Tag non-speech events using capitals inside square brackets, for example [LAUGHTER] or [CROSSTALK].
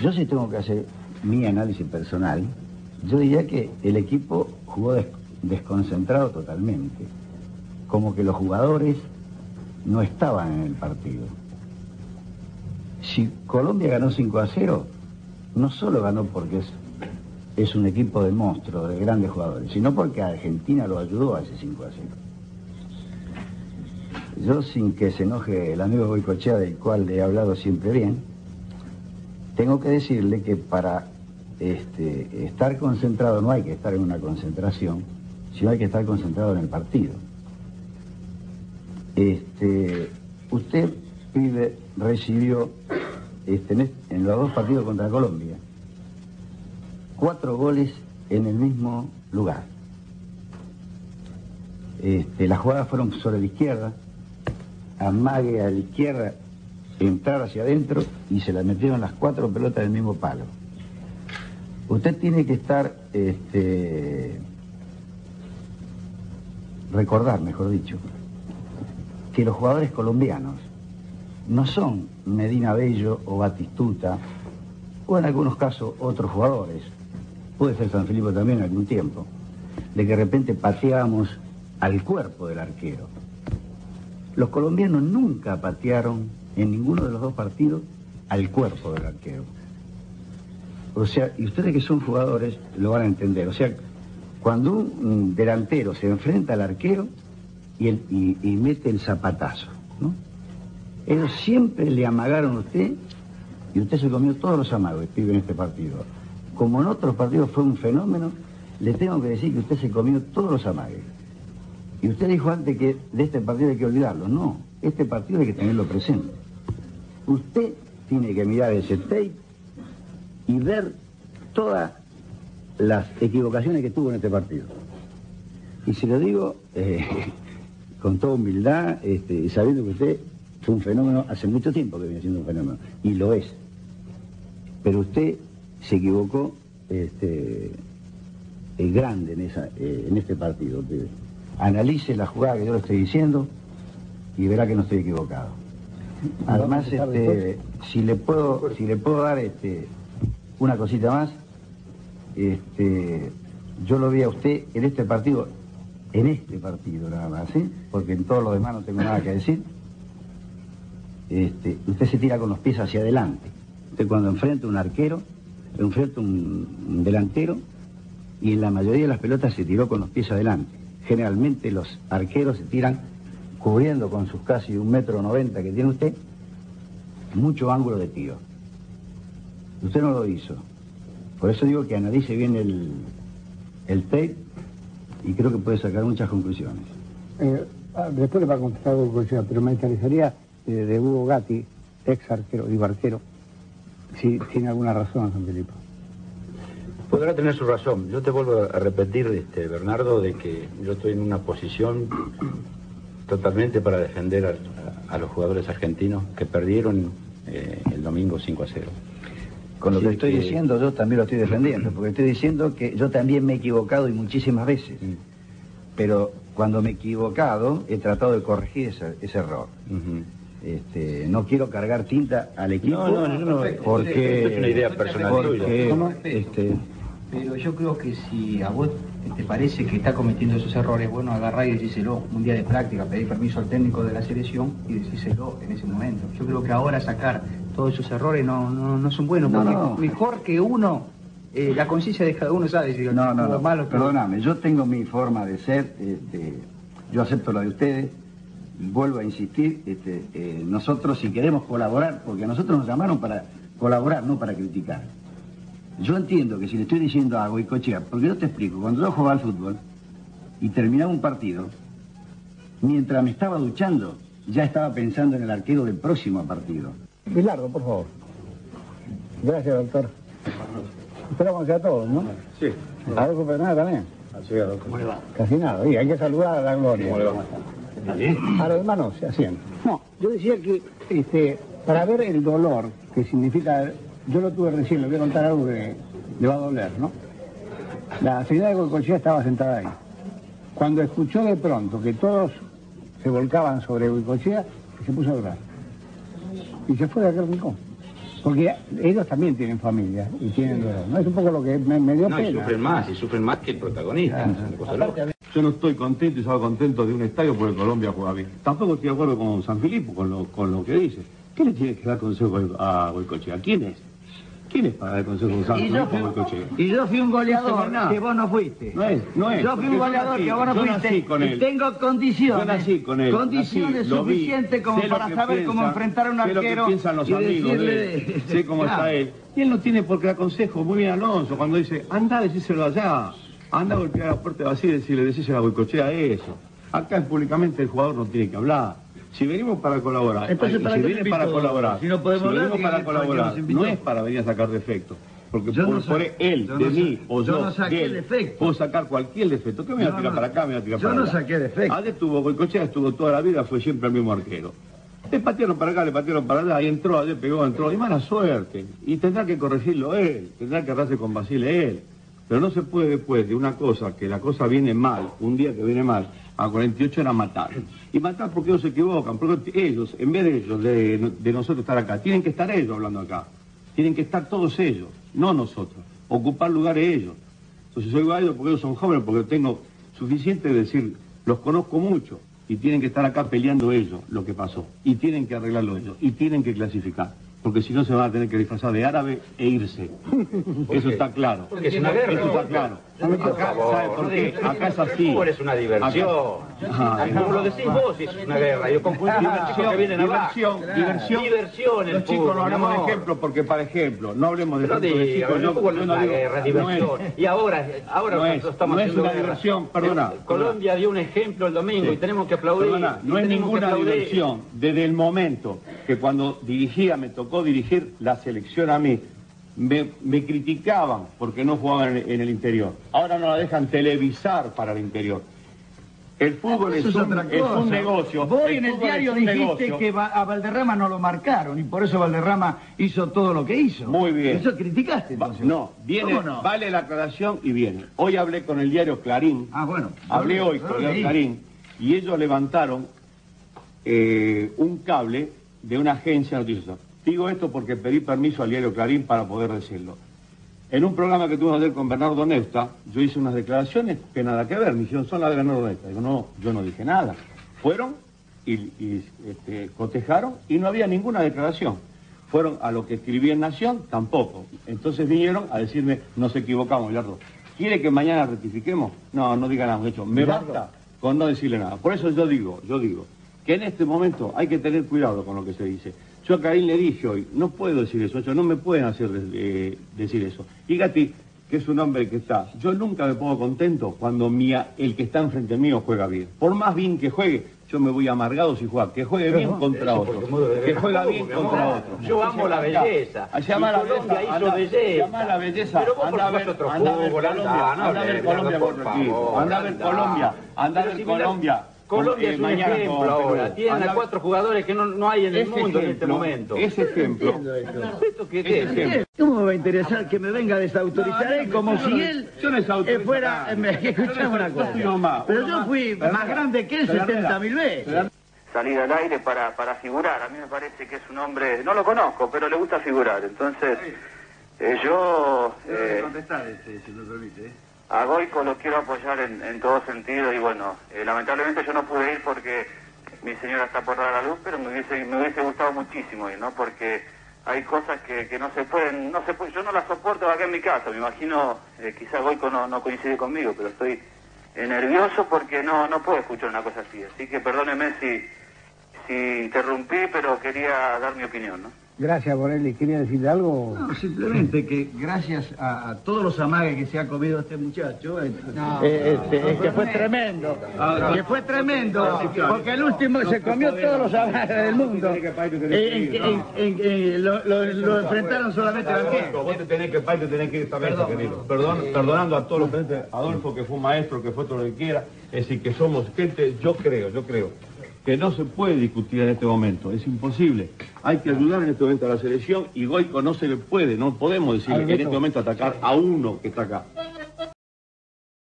Yo sí tengo que hacer mi análisis personal. Yo diría que el equipo jugó desconcentrado totalmente. Como que los jugadores no estaban en el partido. Si Colombia ganó 5 a 0, no solo ganó porque es, un equipo de monstruos, de grandes jugadores, sino porque Argentina lo ayudó a ese 5 a 0. Yo, sin que se enoje el amigo Boicochea, del cual he hablado siempre bien, tengo que decirle que para este, estar concentrado no hay que estar en una concentración, sino hay que estar concentrado en el partido. Este, usted, pibe, recibió este, en, los dos partidos contra Colombia cuatro goles en el mismo lugar. Las jugadas fueron sobre la izquierda, amague a la izquierda, entrar hacia adentro y se la metieron las cuatro pelotas del mismo palo. Usted tiene que estar, este, recordar, mejor dicho, que los jugadores colombianos no son Medina Bello o Batistuta, o en algunos casos otros jugadores, puede ser San Filipe también en algún tiempo, de que de repente pateamos al cuerpo del arquero. Los colombianos nunca patearon en ninguno de los dos partidos al cuerpo del arquero. O sea, y ustedes que son jugadores lo van a entender. O sea, cuando un delantero se enfrenta al arquero y, mete el zapatazo, ¿no? Ellos siempre le amagaron a usted y usted se comió todos los amagos, pibe, en este partido. Como en otros partidos fue un fenómeno, le tengo que decir que usted se comió todos los amagues. Y usted dijo antes que de este partido hay que olvidarlo. No, este partido hay que tenerlo presente. Usted tiene que mirar ese tape y ver todas las equivocaciones que tuvo en este partido. Y se lo digo eh, [LAUGHS] con toda humildad, este, sabiendo que usted fue un fenómeno hace mucho tiempo que viene siendo un fenómeno, y lo es. Pero usted se equivocó este, es grande en, eh, en este partido. Analice la jugada que yo le estoy diciendo y verá que no estoy equivocado. Además, este, si le puedo, si le puedo dar este, una cosita más, este, yo lo vi a usted en este partido, en este partido nada más, ¿sí? porque en todos los demás no tengo nada que decir. Este, usted se tira con los pies hacia adelante. Usted cuando enfrenta un arquero, enfrenta un, delantero, y en la mayoría de las pelotas se tiró con los pies adelante. Generalmente los arqueros se tiran cubriendo con sus casi un metro noventa que tiene usted, mucho ángulo de tiro. Usted no lo hizo. Por eso digo que analice bien el, el tape y creo que puede sacar muchas conclusiones. Eh, ah, después le va a contestar algo, pero me interesaría eh, de Hugo Gatti, ex arquero, digo arquero, si tiene alguna razón, San Felipe. Podrá tener su razón. Yo te vuelvo a repetir, este, Bernardo, de que yo estoy en una posición totalmente para defender a, los jugadores argentinos que perdieron eh, el domingo 5 a 0. Con lo que estoy diciendo, yo también lo estoy defendiendo, [CLEARS THROAT] porque estoy diciendo que yo también me he equivocado y muchísimas veces. Mm. Pero cuando me he equivocado, he tratado de corregir ese, error. Este, no quiero cargar tinta al equipo no, no, no, porque es una idea personal este, pero yo creo que si a vos te parece que está cometiendo esos errores, bueno, agarrar y decíselo un día de práctica, pedir permiso al técnico de la selección y decíselo en ese momento. Yo creo que ahora sacar todos esos errores no, no, son buenos, porque mejor que uno, eh, la conciencia de cada uno sabe si no, no, no, malo, perdóname, yo tengo mi forma de ser, este, yo acepto la de ustedes, vuelvo a insistir, este, eh, nosotros si queremos colaborar, porque a nosotros nos llamaron para colaborar, no para criticar. Yo entiendo que si le estoy diciendo algo y cochea, porque yo te explico, cuando yo jugaba al fútbol y terminaba un partido, mientras me estaba duchando, ya estaba pensando en el arquero del próximo partido. Bilardo, por favor. Gracias, doctor. Esperamos a todos, ¿no? Sí. A Adolfo Fernández también. Así es, ¿Cómo le va? Casi nada. Y hay que saludar a la gloria. ¿Cómo le va? A los hermanos se hacían. No, yo decía que este, para ver el dolor que significa, yo lo tuve recién, le voy a contar algo que le va a doler, ¿no? La señora de Goicochea estaba sentada ahí. Cuando escuchó de pronto que todos se volcaban sobre Goicochea, se puso a llorar. Y se fue de aquel rincón. Porque ellos también tienen familia y tienen dolor. ¿no? Es un poco lo que me, me dio No, y pena. sufren más, y sufren más que el protagonista. Yo no estoy contento y salgo contento de un estadio porque Colombia juega bien. Tampoco estoy de acuerdo con San Filipo, con lo, con lo que dice. ¿Qué le tiene que dar consejo a Boicochea? ¿Quién es? ¿Quién es para dar consejo a San Y yo, fui un goleador No que vos no fuiste. No es, no es. Yo fui un goleador nací- que vos no yo fuiste. nací con y él. tengo condiciones. Yo nací con él. Condiciones nací, lo vi, suficientes como para saber cómo enfrentar a un sé lo arquero. que piensan los amigos de sé cómo Claro. está él. Y él no tiene por qué dar consejo. Muy bien Alonso, cuando dice, anda a decírselo allá. Anda a golpear la puerta de Basile y decirle, decíselo a Boicochea eso. Acá públicamente el jugador no tiene que hablar. Si venimos para colaborar, Entonces, ¿para si para colaborar, Si no podemos hablar, venimos para ¿para colaborar, no es para venir a sacar defectos. Porque Yo por, no sa- por él, yo de no mí o yo yo, no saqué de él, defecto. puedo sacar cualquier defecto. ¿Qué me va a tirar para acá? Me va a tirar yo para no saqué defecto. Ade estuvo, Goicochea estuvo toda la vida, fue siempre el mismo arquero. Le patearon para acá, le patearon para allá, y entró, ayer pegó, entró, y mala suerte. Y tendrá que corregirlo él, tendrá que arrasarse con Basile él. Pero no se puede después de una cosa, que la cosa viene mal, un día que viene mal, a 48 era matar. Y matar porque ellos se equivocan, porque ellos, en vez de ellos, de, nosotros estar acá, tienen que estar ellos hablando acá. Tienen que estar todos ellos, no nosotros. Ocupar lugares ellos. Entonces soy válido porque ellos son jóvenes, porque tengo suficiente de decir, los conozco mucho. Y tienen que estar acá peleando ellos lo que pasó. Y tienen que arreglarlo ellos. Y tienen que clasificar. Porque si no se van a tener que disfrazar de árabe e irse. Eso está claro. Porque es una guerra. Eso está claro. Acá, favor, ¿sabe por qué? Acá es así. Es una diversión. Como lo decís vos, es una guerra. Yo confundí chicos que vienen diversión, diversión. Diversión Los chicos no hablemos de ejemplo porque, para ejemplo, no hablemos de ejemplo de chicos. no no una guerra, diversión. Y ahora, ahora estamos no es haciendo una diversión, perdona, Eh, Colombia dio un ejemplo el domingo y tenemos que aplaudir. Perdona, no es ninguna diversión. Desde el momento que cuando dirigía, me tocó dirigir la selección a mí, me, me criticaban porque no jugaban en, en el interior. Ahora no la dejan televisar para el interior. El fútbol es, Eso es un, es un negocio. Vos El en el diario dijiste negocio. que a Valderrama no lo marcaron y por eso Valderrama hizo todo lo que hizo. Muy bien. Eso criticaste Va- entonces. no, viene, vale la aclaración y viene. Hoy hablé con el diario Clarín. Ah, bueno. Hablé hoy con el diario Clarín y ellos levantaron eh, un cable de una agencia noticiosa. Digo esto porque pedí permiso al diario Clarín para poder decirlo. En un programa que tuvimos ayer con Bernardo Neusta, yo hice unas declaraciones que nada que ver, me dijeron, son las de Bernardo Neusta. Digo, no, yo no dije nada. Fueron y, y, este, cotejaron y no había ninguna declaración. Fueron a lo que escribí en Nación, tampoco. Entonces vinieron a decirme, nos equivocamos, Bilardo. ¿Quiere que mañana rectifiquemos? No, no diga nada, de hecho, me Bilardo. basta con no decirle nada. Por eso yo digo, yo digo, que en este momento hay que tener cuidado con lo que se dice. Yo a Karim le dije hoy, no puedo decir eso, yo no me pueden hacer eh, decir eso. Y Gatti, que es un hombre que está, yo nunca me pongo contento cuando mi, el que está enfrente mío juega bien. Por más bien que juegue, yo me voy amargado si juega. Que juegue bien contra otro. Que juega bien contra otro. Yo amo la belleza. Ah, llama Y la Colombia belleza, hizo anda- belleza. llama la belleza. Pero vos anda a ver, otro anda a ver Colombia, anda, a ver Colombia Anda a ver anda. Colombia, anda a ver Colombia. Colombia Eh, es un mañana ejemplo ahora. Tienen Anda a cuatro jugadores que no, no hay en el mundo en este momento. Ese ejemplo. ¿Esto qué, qué Ese es? ejemplo. ¿Cómo me va a interesar que me venga a desautorizar No, como si él yo no desautorizo eh, fuera... [LAUGHS] Escuchame una cosa. Pero yo fui más grande que él pero 70 mil veces. salir al aire para, para figurar. A mí me parece que es un hombre, no lo conozco, pero le gusta figurar. Entonces, eh, yo eh, contestar, este, si me permite. A Goico lo quiero apoyar en, en todo sentido y bueno, eh, lamentablemente yo no pude ir porque mi señora está por dar a luz, pero me hubiese, me hubiese gustado muchísimo ir, ¿no? Porque hay cosas que, que no se pueden, no se puede, yo no las soporto acá en mi casa, me imagino, eh, quizá Goico no, no coincide conmigo, pero estoy eh, nervioso porque no, no puedo escuchar una cosa así, así que perdóneme si, si interrumpí, pero quería dar mi opinión, ¿no? Gracias, Borelli. ¿Quería decirle algo? No, simplemente que gracias a, a todos los amagues que se ha comido este muchacho, eh, eh, este, es que fue tremendo, que fue tremendo, porque el último se comió todos los amagues del mundo. Eh, lo, enfrentaron solamente al arquero. Vos te tenés que pagar, te tenés que ir esta mesa, querido. Perdón, perdonando a todos los presentes, Adolfo, que fue un maestro, que fue todo lo que quiera. Es decir, que somos gente, yo creo, yo creo, que no se puede discutir en este momento. Es imposible. Hay que ayudar en este momento a la selección y Goico no se le puede, no podemos decir en este momento atacar a uno que está acá.